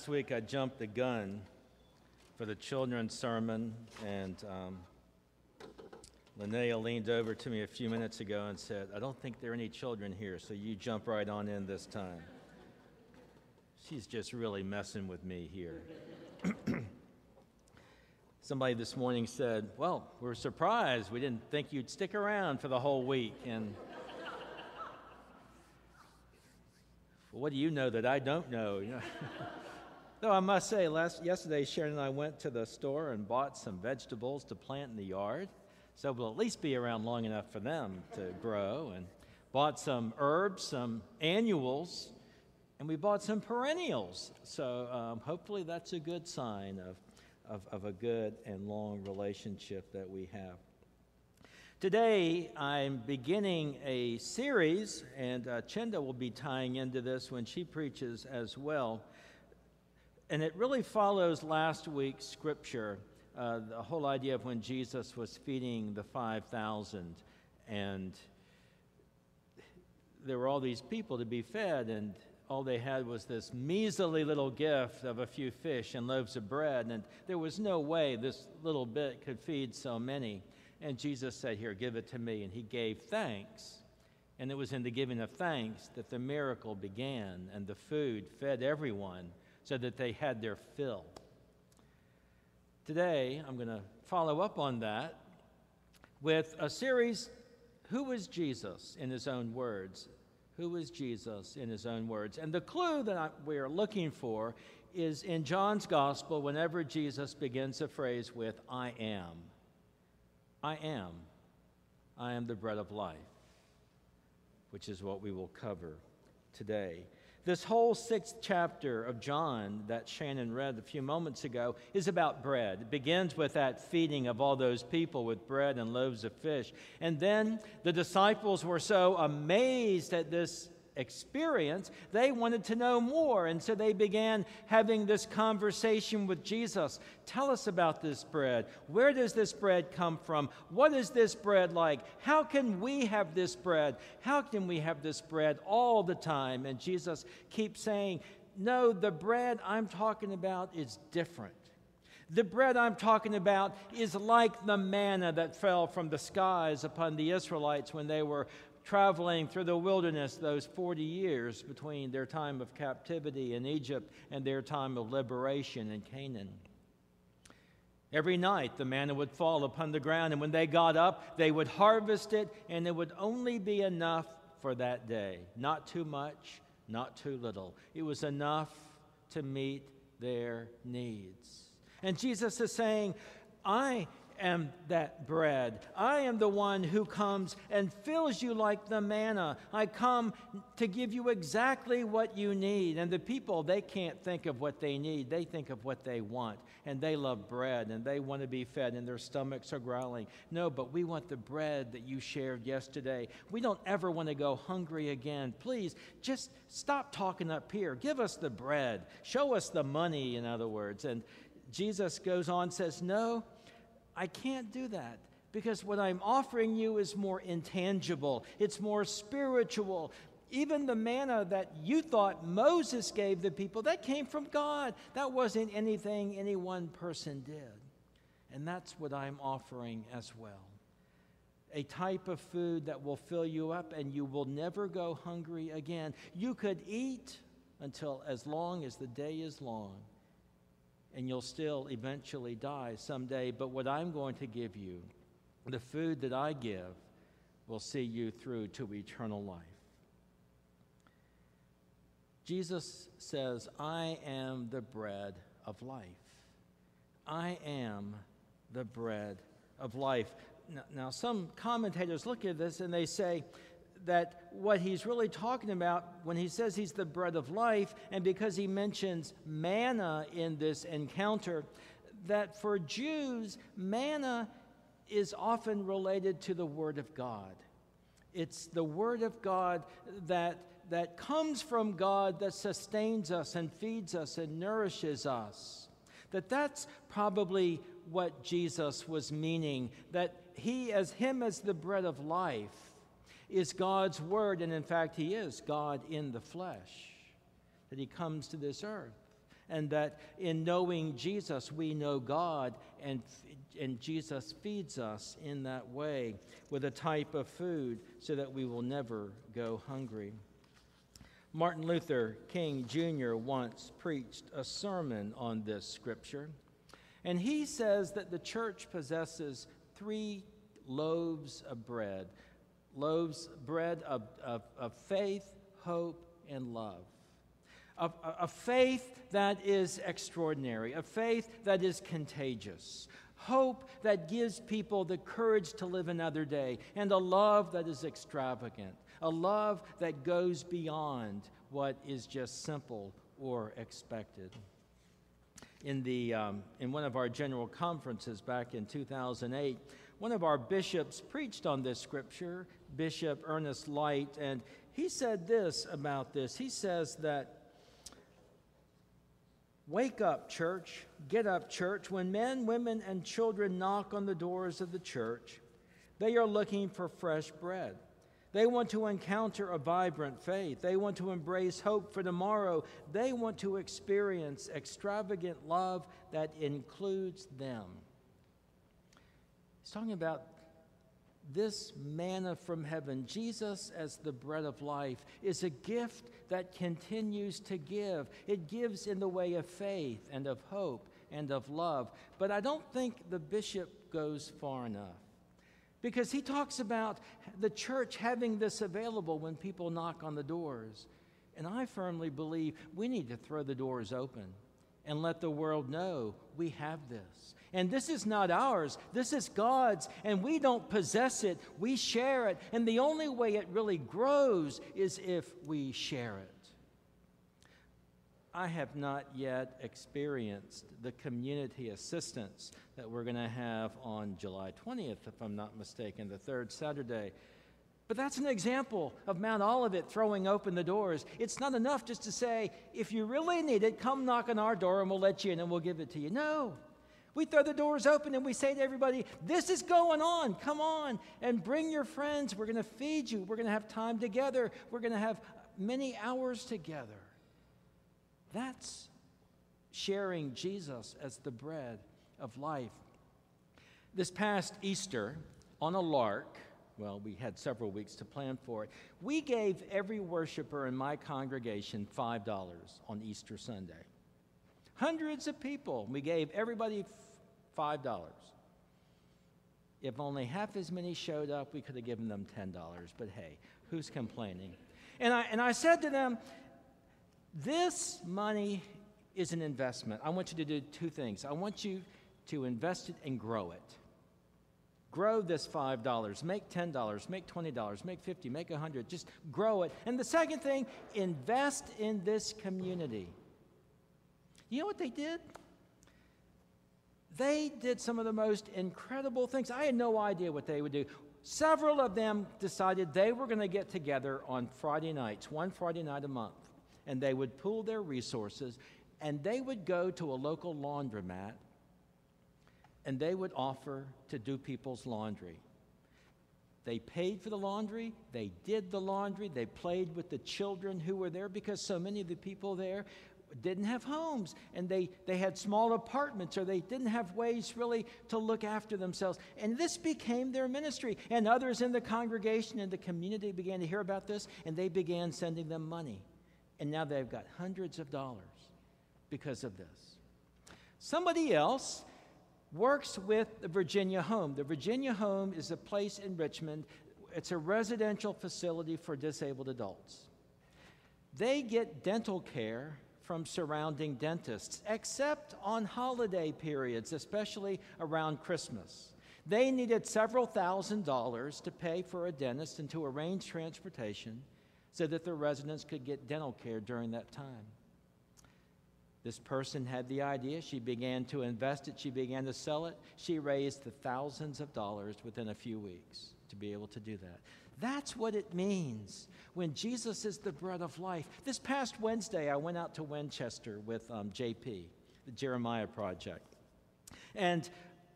Last week I jumped the gun for the children's sermon, and um, Linnea leaned over to me a few minutes ago and said, I don't think there are any children here, so you jump right on in this time. She's just really messing with me here. Somebody this morning said, Well, we're surprised. We didn't think you'd stick around for the whole week. And well, what do you know that I don't know? Though I must say, last, yesterday Sharon and I went to the store and bought some vegetables to plant in the yard. So we'll at least be around long enough for them to grow. And bought some herbs, some annuals, and we bought some perennials. So um, hopefully that's a good sign of, of, of a good and long relationship that we have. Today, I'm beginning a series, and uh, Chenda will be tying into this when she preaches as well and it really follows last week's scripture, uh, the whole idea of when Jesus was feeding the 5,000 and there were all these people to be fed, and all they had was this measly little gift of a few fish and loaves of bread, and there was no way this little bit could feed so many. And Jesus said, Here, give it to me. And he gave thanks. And it was in the giving of thanks that the miracle began, and the food fed everyone so that they had their fill. Today, I'm going to follow up on that with a series Who is Jesus in His own words? Who is Jesus in His own words? And the clue that I, we are looking for is in John's Gospel whenever Jesus begins a phrase with, I am. I am. I am the bread of life, which is what we will cover today. This whole sixth chapter of John that Shannon read a few moments ago is about bread. It begins with that feeding of all those people with bread and loaves of fish. And then the disciples were so amazed at this experience, they wanted to know more. And so they began having this conversation with Jesus. Tell us about this bread. Where does this bread come from? What is this bread like? How can we have this bread? How can we have this bread all the time? And Jesus keeps saying, No, the bread I'm talking about is different. The bread I'm talking about is like the manna that fell from the skies upon the Israelites when they were traveling through the wilderness those 40 years between their time of captivity in Egypt and their time of liberation in Canaan. Every night the manna would fall upon the ground, and when they got up, they would harvest it, and it would only be enough for that day. Not too much, not too little. It was enough to meet their needs. And Jesus is saying, I am that bread. I am the one who comes and fills you like the manna. I come to give you exactly what you need. And the people, they can't think of what they need, they think of what they want. And they love bread and they want to be fed, and their stomachs are growling. No, but we want the bread that you shared yesterday. We don't ever want to go hungry again. Please, just stop talking up here. Give us the bread. Show us the money, in other words. And Jesus goes on, says, No I can't do that because what I'm offering you is more intangible, it's more spiritual. Even the manna that you thought Moses gave the people, that came from God. That wasn't anything any one person did. And that's what I'm offering as well. A type of food that will fill you up and you will never go hungry again. You could eat until as long as the day is long and you'll still eventually die someday. But what I'm going to give you, the food that I give, will see you through to eternal life. Jesus says, I am the bread of life. I am the bread of life. Now, some commentators look at this and they say, that what he's really talking about when he says he's the bread of life, and because he mentions manna in this encounter, that for Jews, manna is often related to the Word of God. It's the Word of God that, that comes from God that sustains us and feeds us and nourishes us. That that's probably what Jesus was meaning, that he as him as the bread of life is God's Word, and in fact, He is God in the flesh, that He comes to this earth. and that in knowing Jesus, we know God, and, and Jesus feeds us in that way with a type of food so that we will never go hungry. Martin Luther King Jr. once preached a sermon on this scripture, and he says that the church possesses three loaves of bread loaves, bread of, of, of faith, hope, and love. A, a, faith that is extraordinary, a faith that is contagious, hope that gives people the courage to live another day, and a love that is extravagant, a love that goes beyond what is just simple or expected. In, the, um, in one of our general conferences back in 2008, one of our bishops preached on this scripture, Bishop Ernest Lyght, and he said this about this. He says that, Wake up, church, get up, church. When men, women, and children knock on the doors of the church, they are looking for fresh bread. They want to encounter a vibrant faith. They want to embrace hope for tomorrow. They want to experience extravagant love that includes them. He's talking about this manna from heaven, Jesus as the bread of life, is a gift that continues to give. It gives in the way of faith and of hope and of love. But I don't think the bishop goes far enough because he talks about the church having this available when people knock on the doors. And I firmly believe we need to throw the doors open and let the world know we have this. And this is not ours, this is God's, and we don't possess it, we share it. And the only way it really grows is if we share it. I have not yet experienced the community assistance that we're going to have on July 20th, if I'm not mistaken, the third Saturday. But that's an example of Mount Olivet throwing open the doors. It's not enough just to say, if you really need it, come knock on our door and we'll let you in and we'll give it to you. No. We throw the doors open and we say to everybody, This is going on. Come on and bring your friends. We're going to feed you. We're going to have time together. We're going to have many hours together. That's sharing Jesus as the bread of life. This past Easter, on a lark, well, we had several weeks to plan for it, we gave every worshiper in my congregation $5 on Easter Sunday. Hundreds of people, we gave everybody $5. If only half as many showed up, we could have given them $10. But hey, who's complaining? And I, and I said to them, this money is an investment. I want you to do two things. I want you to invest it and grow it. Grow this $5, make $10, make $20, make 50, make 100. Just grow it. And the second thing, invest in this community. You know what they did? They did some of the most incredible things. I had no idea what they would do. Several of them decided they were going to get together on Friday nights, one Friday night a month and they would pool their resources and they would go to a local laundromat and they would offer to do people's laundry. They paid for the laundry, they did the laundry, they played with the children who were there because so many of the people there didn't have homes and they, they had small apartments or they didn't have ways really to look after themselves. And this became their ministry. And others in the congregation and the community began to hear about this and they began sending them money and now they've got hundreds of dollars because of this. Somebody else works with the Virginia Home. The Virginia Home is a place in Richmond, it's a residential facility for disabled adults. They get dental care from surrounding dentists, except on holiday periods, especially around Christmas. They needed several thousand dollars to pay for a dentist and to arrange transportation so that the residents could get dental care during that time. This person had the idea. She began to invest it. She began to sell it. She raised the thousands of dollars within a few weeks to be able to do that. That's what it means when Jesus is the bread of life. This past Wednesday, I went out to Winchester with um, JP, the Jeremiah Project. And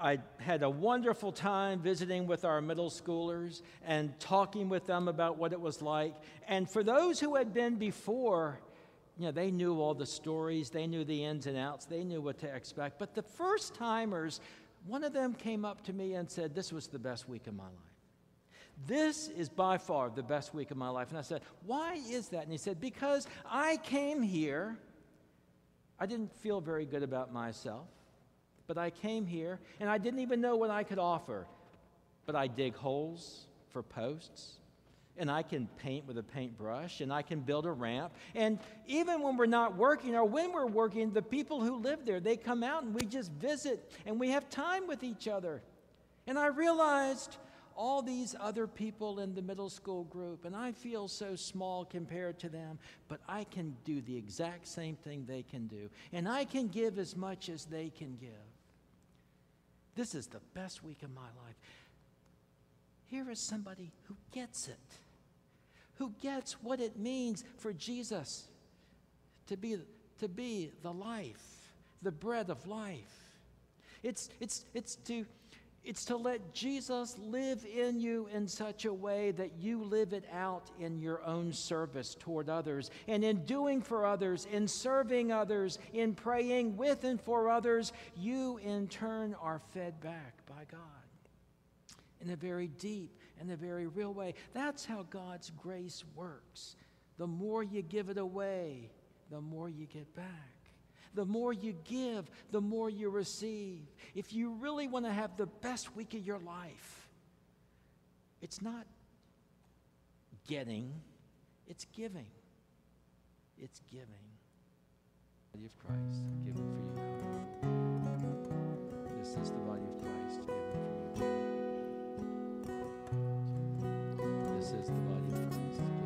I had a wonderful time visiting with our middle schoolers and talking with them about what it was like. And for those who had been before, you know, they knew all the stories, they knew the ins and outs, they knew what to expect. But the first timers, one of them came up to me and said, This was the best week of my life. This is by far the best week of my life. And I said, Why is that? And he said, Because I came here. I didn't feel very good about myself, but I came here and I didn't even know what I could offer. But I dig holes for posts and I can paint with a paintbrush and I can build a ramp. And even when we're not working or when we're working, the people who live there, they come out and we just visit and we have time with each other. And I realized all these other people in the middle school group, and I feel so small compared to them, but I can do the exact same thing they can do. And I can give as much as they can give. This is the best week of my life. Here is somebody who gets it who gets what it means for Jesus to be, to be the life, the bread of life. It's, it's, it's, to, it's to let Jesus live in you in such a way that you live it out in your own service toward others. And in doing for others, in serving others, in praying with and for others, you in turn are fed back by God in a very deep in a very real way. That's how God's grace works. The more you give it away, the more you get back. The more you give, the more you receive. If you really want to have the best week of your life, it's not getting, it's giving. It's giving. The Body of Christ, given for you. This is the body of This is the body of Christ